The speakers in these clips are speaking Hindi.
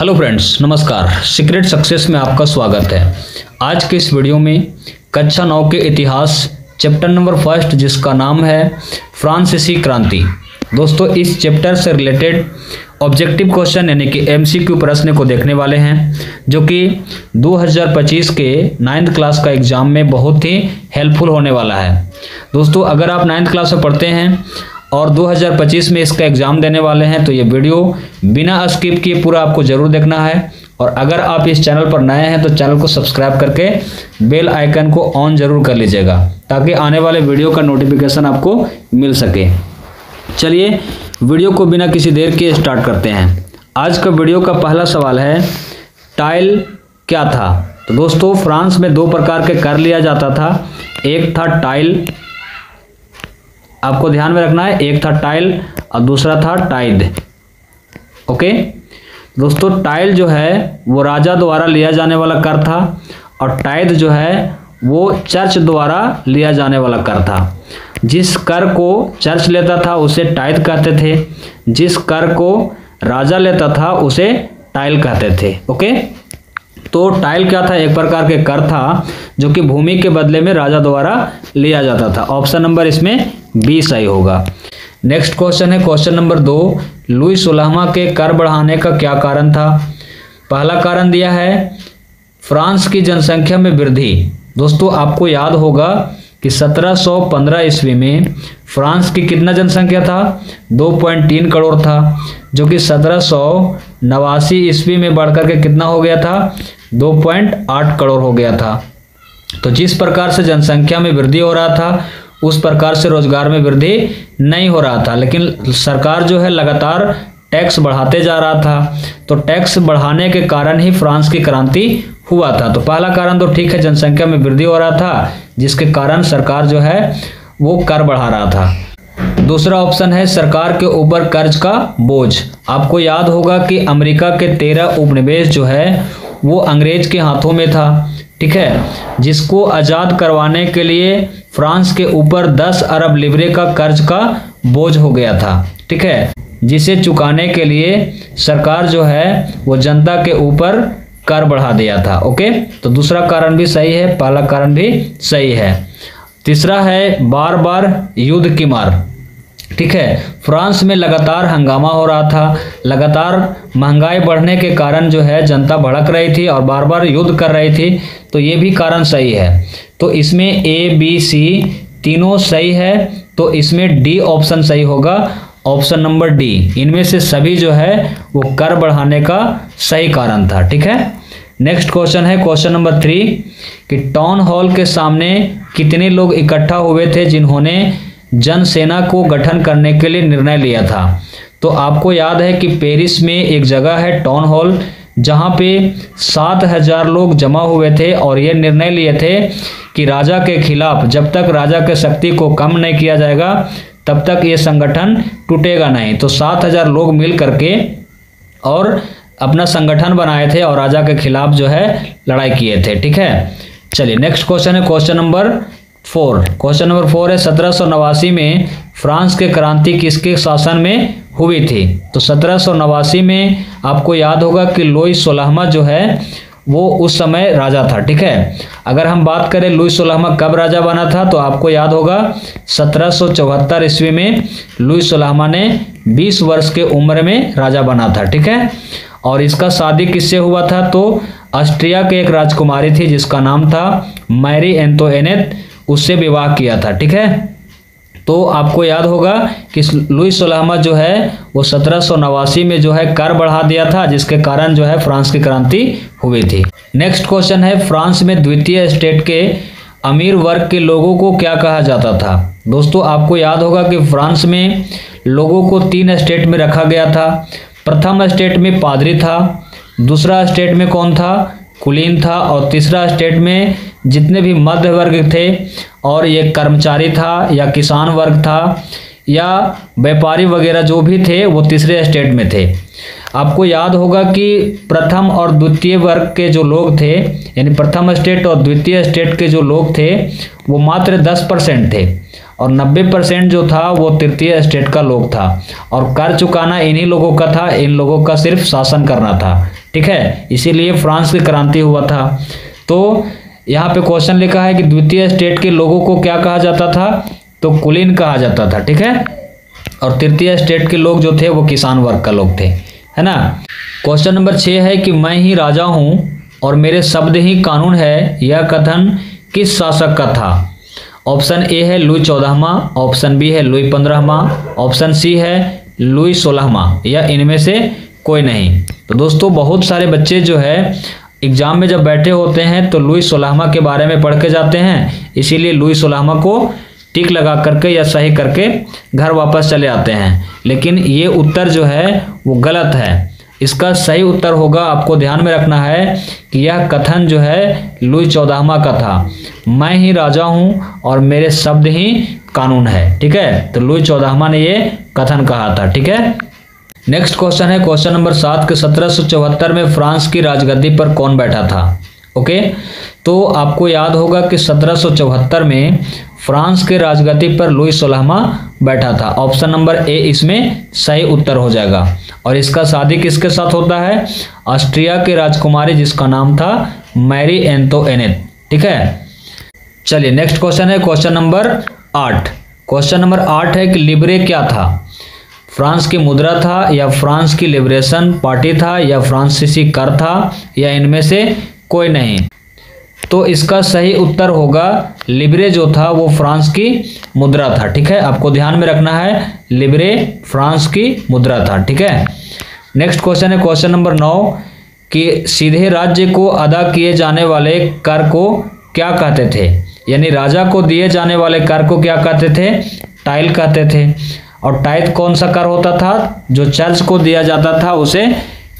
हेलो फ्रेंड्स, नमस्कार। सीक्रेट सक्सेस में आपका स्वागत है। आज के इस वीडियो में कक्षा नौ के इतिहास, चैप्टर नंबर फ़र्स्ट, जिसका नाम है फ्रांसीसी क्रांति। दोस्तों, इस चैप्टर से रिलेटेड ऑब्जेक्टिव क्वेश्चन, यानी कि एमसीक्यू प्रश्न को देखने वाले हैं, जो कि 2025 के नाइन्थ क्लास का एग्ज़ाम में बहुत ही हेल्पफुल होने वाला है। दोस्तों, अगर आप नाइन्थ क्लास में पढ़ते हैं और 2025 में इसका एग्ज़ाम देने वाले हैं तो ये वीडियो बिना स्किप किए पूरा आपको ज़रूर देखना है। और अगर आप इस चैनल पर नए हैं तो चैनल को सब्सक्राइब करके बेल आइकन को ऑन ज़रूर कर लीजिएगा, ताकि आने वाले वीडियो का नोटिफिकेशन आपको मिल सके। चलिए, वीडियो को बिना किसी देर के स्टार्ट करते हैं। आज का वीडियो का पहला सवाल है, टाइल क्या था? तो दोस्तों, फ्रांस में दो प्रकार के कर लिया जाता था। एक था टाइल आपको ध्यान में रखना है, एक था टाइल और दूसरा था टाइद। ओके? दोस्तों, टाइल जो है, वो राजा द्वारा लिया जाने वाला कर था और टाइद जो है, वो चर्च द्वारा लिया जाने वाला कर था। जिस कर को चर्च लेता था, उसे टाइद कहते थे। जिस कर को राजा लेता था, उसे टाइल कहते थे। ओके? तो टाइल क्या था? एक प्रकार के कर था, जो कि भूमि के बदले में राजा द्वारा लिया जाता था। ऑप्शन नंबर इसमें बी सही होगा। नेक्स्ट क्वेश्चन है क्वेश्चन नंबर दो। लुई सुलहमा के कर बढ़ाने का क्या कारण था? पहला कारण दिया है, फ्रांस की जनसंख्या में वृद्धि। दोस्तों, आपको याद होगा कि 1715 ईस्वी में फ्रांस की कितना जनसंख्या था? 2.3 करोड़ था, जो कि सत्रह नवासी ईस्वी में बढ़कर के कितना हो गया था? 2.8 करोड़ हो गया था। तो जिस प्रकार से जनसंख्या में वृद्धि हो रहा था उस प्रकार से रोज़गार में वृद्धि नहीं हो रहा था। लेकिन सरकार जो है लगातार टैक्स बढ़ाते जा रहा था। तो टैक्स बढ़ाने के कारण ही फ्रांस की क्रांति हुआ था। तो पहला कारण तो ठीक है, जनसंख्या में वृद्धि हो रहा था, जिसके कारण सरकार जो है वो कर बढ़ा रहा था। दूसरा ऑप्शन है सरकार के ऊपर कर्ज का बोझ। आपको याद होगा कि अमेरिका के तेरह उपनिवेश जो है, वो अंग्रेज़ के हाथों में था। ठीक है? जिसको आज़ाद करवाने के लिए फ्रांस के ऊपर 10 अरब लिबरे का कर्ज का बोझ हो गया था, ठीक है? जिसे चुकाने के लिए सरकार जो है, वो जनता के ऊपर कर बढ़ा दिया था, ओके? तो दूसरा कारण भी सही है, पहला कारण भी सही है। तीसरा है बार बार युद्ध की मार। ठीक है? फ्रांस में लगातार हंगामा हो रहा था। लगातार महँगाई बढ़ने के कारण जो है जनता भड़क रही थी और बार बार युद्ध कर रही थी तो ये भी कारण सही है। तो इसमें ए बी सी तीनों सही है तो इसमें डी ऑप्शन सही होगा। ऑप्शन नंबर डी इनमें से सभी जो है वो कर बढ़ाने का सही कारण था, ठीक है? नेक्स्ट क्वेश्चन है क्वेश्चन नंबर थ्री कि टाउन हॉल के सामने कितने लोग इकट्ठा हुए थे जिन्होंने जनसेना को गठन करने के लिए निर्णय लिया था। तो आपको याद है कि पेरिस में एक जगह है टाउन हॉल, जहाँ पे सात हज़ार लोग जमा हुए थे और ये निर्णय लिए थे कि राजा के खिलाफ, जब तक राजा के शक्ति को कम नहीं किया जाएगा, तब तक ये संगठन टूटेगा नहीं। तो सात हज़ार लोग मिल करके और अपना संगठन बनाए थे और राजा के खिलाफ जो है लड़ाई किए थे। ठीक है? चलिए नेक्स्ट क्वेश्चन है question number four. Question number four है, सत्रह सौ नवासी में फ्रांस के क्रांति किसके शासन में हुई थी? तो सत्रह सौ नवासी में आपको याद होगा कि लोई सोलहमा जो है, वो उस समय राजा था, ठीक है? अगर हम बात करें लुई सोलहमा कब राजा बना था तो आपको याद होगा सत्रह सौ चौहत्तर ईस्वी में लुई सोलहमा ने 20 वर्ष के उम्र में राजा बना था, ठीक है? और इसका शादी किससे हुआ था? तो ऑस्ट्रिया के एक राजकुमारी थी, जिसका नाम था मैरी एंतोएनेत उससे विवाह किया था, ठीक है? तो आपको याद होगा कि लुई सोलहमा जो है, वो सत्रह सौ नवासी में जो है कर बढ़ा दिया था, जिसके कारण जो है फ्रांस की क्रांति हुई थी। नेक्स्ट क्वेश्चन है, फ्रांस में द्वितीय स्टेट के अमीर वर्ग के लोगों को क्या कहा जाता था? दोस्तों, आपको याद होगा कि फ्रांस में लोगों को तीन स्टेट में रखा गया था। प्रथम स्टेट में पादरी था, दूसरा स्टेट में कौन था? कुलीन था और तीसरा स्टेट में जितने भी मध्य वर्ग थे और ये कर्मचारी था या किसान वर्ग था या व्यापारी वगैरह जो भी थे, वो तीसरे स्टेट में थे। आपको याद होगा कि प्रथम और द्वितीय वर्ग के जो लोग थे, यानी प्रथम स्टेट और द्वितीय स्टेट के जो लोग थे, वो मात्र दस परसेंट थे। और 90 परसेंट जो था वो तृतीय स्टेट का लोग था। और कर चुकाना इन्हीं लोगों का था, इन लोगों का सिर्फ़ शासन करना था। ठीक है? इसीलिए फ्रांस की क्रांति हुआ था। तो यहाँ पे क्वेश्चन लिखा है कि द्वितीय स्टेट के लोगों को क्या कहा जाता था? तो कुलीन कहा जाता था। ठीक है? और तृतीय स्टेट के लोग जो थे वो किसान वर्ग का लोग थे। है ना? क्वेश्चन नंबर छः है कि मैं ही राजा हूँ और मेरे शब्द ही कानून है। यह कथन किस शासक का था? ऑप्शन ए है लुई चौदहवा, ऑप्शन बी है लुई पंद्रहवा, ऑप्शन सी है लुई सोलहवा, या इनमें से कोई नहीं। तो दोस्तों, बहुत सारे बच्चे जो है, एग्ज़ाम में जब बैठे होते हैं तो लुई सोलहवा के बारे में पढ़ के जाते हैं। इसीलिए लुई सोलहवा को टिक लगा करके या सही करके घर वापस चले आते हैं। लेकिन ये उत्तर जो है, वो गलत है। इसका सही उत्तर होगा, आपको ध्यान में रखना है कि यह कथन जो है लुई चौदहवा का था। मैं ही राजा हूँ और मेरे शब्द ही कानून है, ठीक है? तो लुई चौदहवा ने ये कथन कहा था, ठीक है? नेक्स्ट क्वेश्चन है, क्वेश्चन नंबर सात के सत्रह में फ्रांस की राजगद्दी पर कौन बैठा था? ओके? तो आपको याद होगा कि सत्रह में फ्रांस के राजगद्दी पर लुई सोलहवा बैठा था। ऑप्शन नंबर ए इसमें सही उत्तर हो जाएगा। और इसका शादी किसके साथ होता है? ऑस्ट्रिया के राजकुमारी जिसका नाम था मैरी एंतो एनेत। ठीक है? चलिए नेक्स्ट क्वेश्चन है क्वेश्चन नंबर आठ। क्वेश्चन नंबर आठ है कि लिबरे क्या था? फ्रांस की मुद्रा था या फ्रांस की लिबरेशन पार्टी था या फ्रांसीसी कर था या इनमें से कोई नहीं? तो इसका सही उत्तर होगा लिबरे जो था वो फ्रांस की मुद्रा था, ठीक है? आपको ध्यान में रखना है, लिबरे फ्रांस की मुद्रा था, ठीक है? नेक्स्ट क्वेश्चन है क्वेश्चन नंबर नौ, कि सीधे राज्य को अदा किए जाने वाले कर को क्या कहते थे? यानी राजा को दिए जाने वाले कर को क्या कहते थे? टाइल कहते थे। और टाइद कौन सा कर होता था? जो चर्च को दिया जाता था, उसे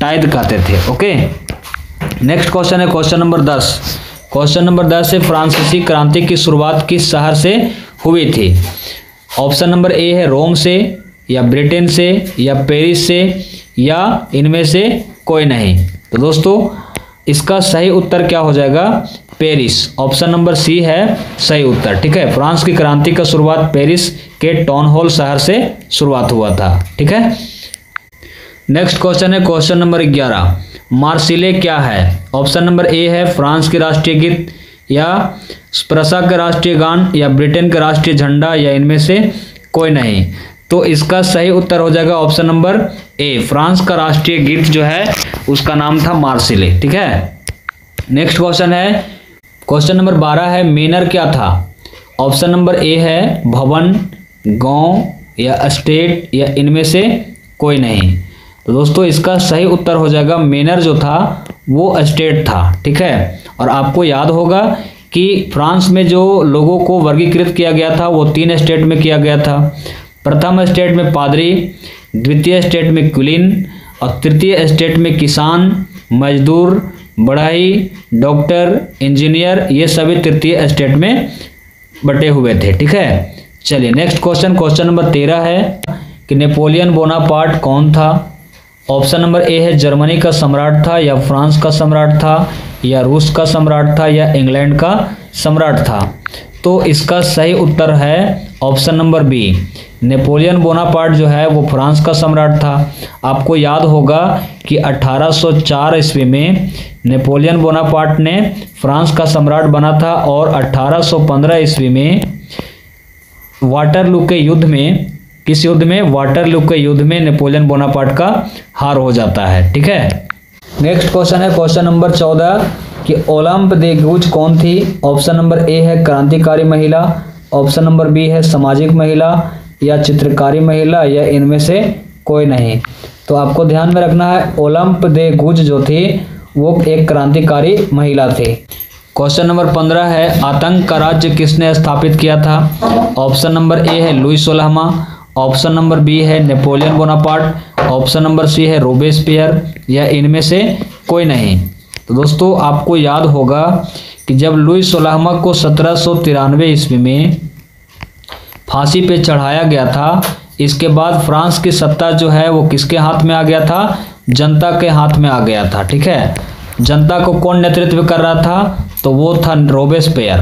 टाइद कहते थे, ओके? नेक्स्ट क्वेश्चन है क्वेश्चन नंबर दस क्वेश्चन नंबर दस है, फ्रांसीसी क्रांति की शुरुआत किस शहर से हुई थी? ऑप्शन नंबर ए है, रोम से, या ब्रिटेन से, या पेरिस से, या इनमें से कोई नहीं। तो दोस्तों, इसका सही उत्तर क्या हो जाएगा? पेरिस। ऑप्शन नंबर सी है, सही उत्तर। ठीक है, फ्रांस की क्रांति का शुरुआत पेरिस के टाउन हॉल शहर से शुरुआत हुआ था। ठीक है? नेक्स्ट क्वेश्चन है क्वेश्चन नंबर ग्यारह। मार्सिले क्या है? ऑप्शन नंबर ए है फ्रांस के राष्ट्रीय गीत या प्रसा का राष्ट्रीय गान या ब्रिटेन का राष्ट्रीय झंडा या इनमें से कोई नहीं। तो इसका सही उत्तर हो जाएगा ऑप्शन नंबर ए, फ्रांस का राष्ट्रीय गीत जो है, उसका नाम था मार्सिले, ठीक है? नेक्स्ट क्वेश्चन है, क्वेश्चन नंबर बारह है, मेनर क्या था? ऑप्शन नंबर ए है, भवन, गाँव या स्टेट या इनमें से कोई नहीं। तो दोस्तों, इसका सही उत्तर हो जाएगा मेनर जो था, वो स्टेट था, ठीक है? और आपको याद होगा कि फ्रांस में जो लोगों को वर्गीकृत किया गया था, वो तीन स्टेट में किया गया था। प्रथम स्टेट में पादरी, द्वितीय स्टेट में कुलीन और तृतीय स्टेट में किसान, मजदूर, बढ़ाई, डॉक्टर, इंजीनियर, ये सभी तृतीय स्टेट में बटे हुए थे, ठीक है? चलिए, नेक्स्ट क्वेश्चन क्वेश्चन नंबर तेरह है कि नेपोलियन बोनापार्ट कौन था? ऑप्शन नंबर ए है, जर्मनी का सम्राट था या फ्रांस का सम्राट था या रूस का सम्राट था या इंग्लैंड का सम्राट था। तो इसका सही उत्तर है option number B. Napoleon Bonaparte जो है, वो फ्रांस का सम्राट था। आपको याद होगा कि 1804 ईस्वी में नेपोलियन बोनापार्ट ने फ्रांस का सम्राट बना था और 1815 ईस्वी में वाटरलू के युद्ध में किस युद्ध में? वाटरलू के युद्ध में नेपोलियन बोनापार्ट का हार हो जाता है, ठीक है? नेक्स्ट क्वेश्चन है क्वेश्चन नंबर चौदह, कि ओलंप दे गुज कौन थी? ऑप्शन नंबर ए है, क्रांतिकारी महिला। ऑप्शन नंबर बी है, सामाजिक महिला या चित्रकारी महिला, या इनमें से कोई नहीं। तो आपको ध्यान में रखना है, ओलंप दे गुज जो थी, वो एक क्रांतिकारी महिला थी। क्वेश्चन नंबर पंद्रह है, आतंक का राज्य किसने स्थापित किया था? ऑप्शन नंबर ए है, लुई सोलहमा। ऑप्शन नंबर बी है Napoleon Bonaparte, option number C है रोबेस्पियर, या इनमें से कोई नहीं। तो दोस्तों, आपको याद होगा कि जब लुई सोलहमा को सत्रह सौ तिरानवे ईस्वी में फांसी पे चढ़ाया गया था, इसके बाद फ्रांस की सत्ता जो है वो किसके हाथ में आ गया था? जनता के हाथ में आ गया था, ठीक है? जनता को कौन नेतृत्व कर रहा था? तो वो था रोबेस्पेयर।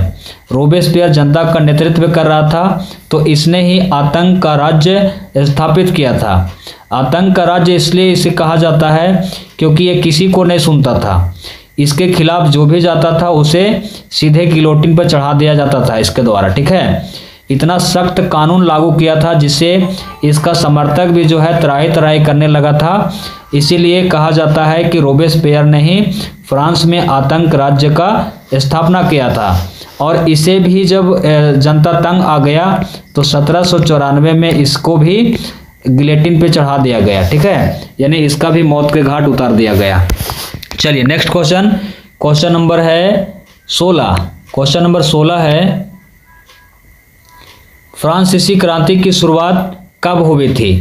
रोबेस्पेयर जनता का नेतृत्व कर रहा था तो इसने ही आतंक का राज्य स्थापित किया था। आतंक का राज्य इसलिए इसे कहा जाता है क्योंकि ये किसी को नहीं सुनता था। इसके खिलाफ जो भी जाता था, उसे सीधे गिलोटिन पर चढ़ा दिया जाता था इसके द्वारा, ठीक है? इतना सख्त कानून लागू किया था जिससे इसका समर्थक भी जो है तराई तराई करने लगा था। इसीलिए कहा जाता है कि रोबेस्पेयर ने ही फ्रांस में आतंक राज्य का स्थापना किया था। और इसे भी जब जनता तंग आ गया तो सत्रह में इसको भी गिलेटिन पे चढ़ा दिया गया, ठीक है? यानी इसका भी मौत के घाट उतार दिया गया। चलिए नेक्स्ट क्वेश्चन क्वेश्चन नंबर है सोलह। क्वेश्चन नंबर सोलह है, फ्रांसीसी क्रांति की शुरुआत कब हुई थी?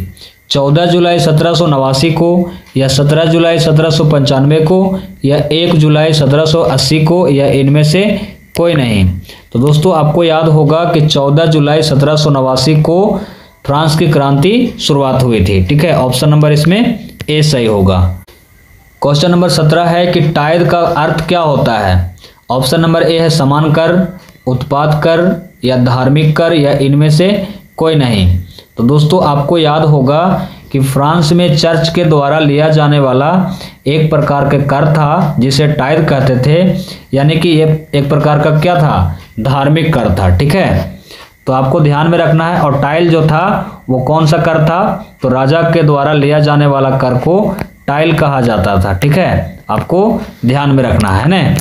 14 जुलाई सत्रह सौ नवासी को, या 17 जुलाई सत्रह सौ पंचानवे को, या 1 जुलाई 1780 को, या इनमें से कोई नहीं। तो दोस्तों, आपको याद होगा कि 14 जुलाई सत्रह सौ नवासी को फ्रांस की क्रांति शुरुआत हुई थी। ठीक है, ऑप्शन नंबर इसमें ए सही होगा। क्वेश्चन नंबर सत्रह है कि टाइद का अर्थ क्या होता है? ऑप्शन नंबर ए है समान कर, उत्पाद कर, या धार्मिक कर, या इनमें से कोई नहीं। तो दोस्तों, आपको याद होगा कि फ्रांस में चर्च के द्वारा लिया जाने वाला एक प्रकार का कर था, जिसे टाइद कहते थे। यानी कि ये एक प्रकार का क्या था? धार्मिक कर था, ठीक है? तो आपको ध्यान में रखना है, और टाइल जो था, वो कौन सा कर था? तो राजा के द्वारा लिया जाने वाला कर को टाइल कहा जाता था, ठीक है? आपको ध्यान में रखना है ना?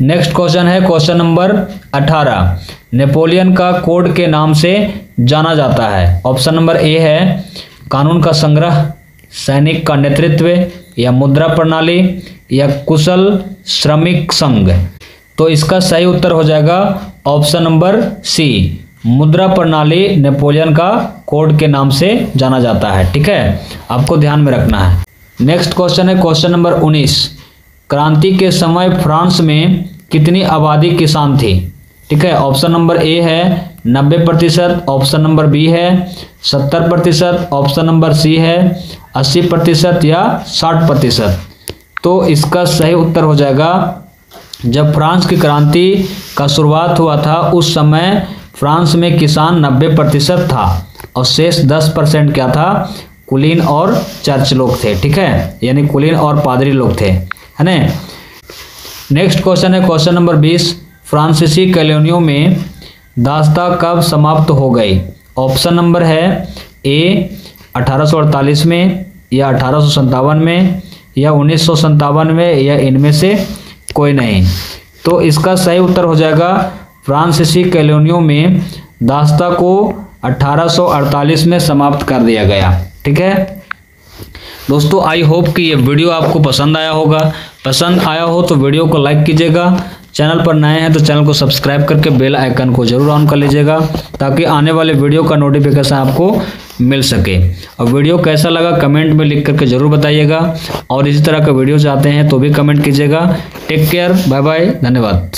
नेक्स्ट क्वेश्चन है, क्वेश्चन नंबर 18 नेपोलियन का कोड के नाम से जाना जाता है। ऑप्शन नंबर ए है, कानून का संग्रह, सैनिक का नेतृत्व या मुद्रा प्रणाली या कुशल श्रमिक संघ। तो इसका सही उत्तर हो जाएगा ऑप्शन नंबर सी, मुद्रा प्रणाली नेपोलियन का कोड के नाम से जाना जाता है। ठीक है? आपको ध्यान में रखना है। नेक्स्ट क्वेश्चन है, क्वेश्चन नंबर 19 क्रांति के समय फ्रांस में कितनी आबादी किसान थी? ठीक है? ऑप्शन नंबर ए है नब्बे प्रतिशत ऑप्शन नंबर बी है, सत्तर प्रतिशत ऑप्शन नंबर सी है, अस्सी प्रतिशत या साठ प्रतिशत। तो इसका सही उत्तर हो जाएगा, जब फ्रांस की क्रांति का शुरुआत हुआ था, उस समय फ्रांस में किसान 90 प्रतिशत था और शेष 10 परसेंट क्या था? कुलीन और चर्च लोग थे, ठीक है? यानी कुलीन और पादरी लोग थे, है ना? नेक्स्ट क्वेश्चन है, क्वेश्चन नंबर 20 फ्रांसीसी कॉलोनियों में दास्ता कब समाप्त हो गई? ऑप्शन नंबर है ए 1848 में, या अठारह सौ सतावन में, या उन्नीस सौ सत्तावन में, या इनमें से कोई नहीं। तो इसका सही उत्तर हो जाएगा फ्रांसीसी कॉलोनियों में दास्ता को 1848 में समाप्त कर दिया गया। ठीक है? दोस्तों आई होप कि ये वीडियो आपको पसंद आया होगा। पसंद आया हो तो वीडियो को लाइक कीजिएगा। चैनल पर नए हैं तो चैनल को सब्सक्राइब करके बेल आइकन को ज़रूर ऑन कर लीजिएगा, ताकि आने वाले वीडियो का नोटिफिकेशन आपको मिल सके। और वीडियो कैसा लगा कमेंट में लिख करके ज़रूर बताइएगा। और इसी तरह का वीडियो चाहते हैं तो भी कमेंट कीजिएगा। टेक केयर बाय बाय धन्यवाद।